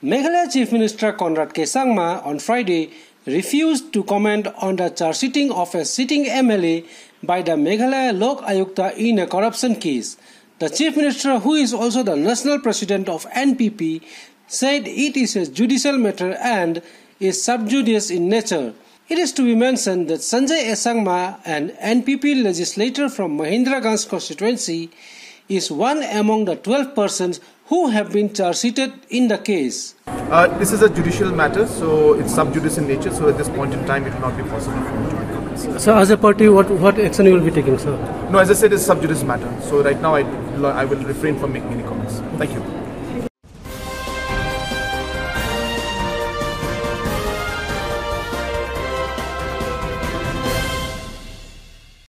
Meghalaya Chief Minister Conrad K. Sangma on Friday refused to comment on the charge sheeting of a sitting MLA by the Meghalaya Lokayukta in a corruption case. The Chief Minister, who is also the national president of NPP, said it is a judicial matter and is sub judice in nature. It is to be mentioned that Sanjay A. Sangma, an NPP legislator from Mahendraganj constituency, is one among the 12 persons who have been charged in the case. Uh, this is a judicial matter, so it's sub judice in nature, so at this point in time it will not be possible for me to make comments. So, as a party, what, what action you will be taking, sir? No, as I said, it's sub judice matter, so right now I, I will refrain from making any comments. Thank you.